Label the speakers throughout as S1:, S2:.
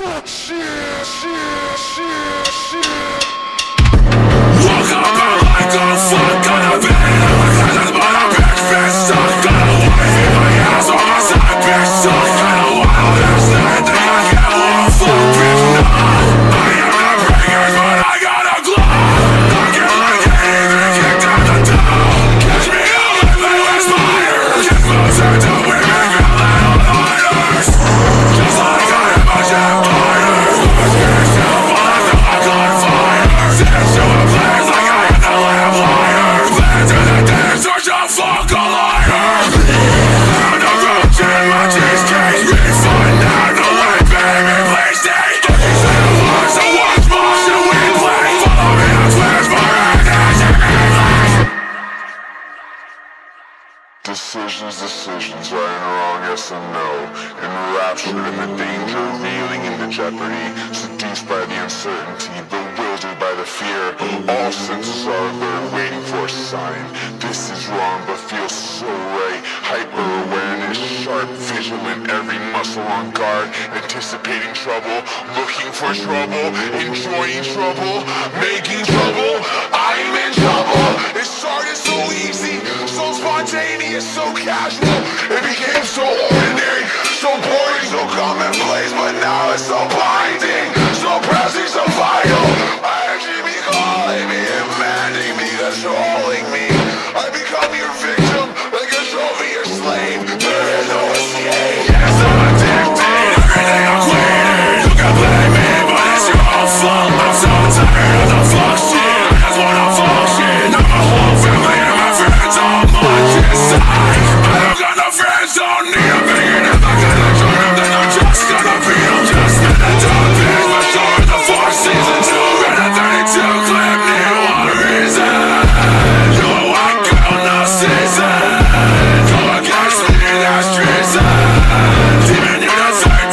S1: fuck shit, shit, shit, shit. Decisions, decisions, right and wrong, yes and no. Enraptured in the danger, reeling in the jeopardy, seduced by the uncertainty, bewildered by the fear. All senses are alert, waiting for a sign. This is wrong, but feels so right. Hyper awareness, sharp, vigilant, every muscle on guard, anticipating trouble, looking for trouble, enjoying trouble, so casual. It became so ordinary, so boring, so commonplace, but now it's so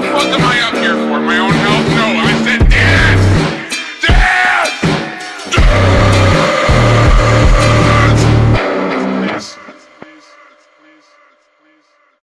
S1: the fuck am I?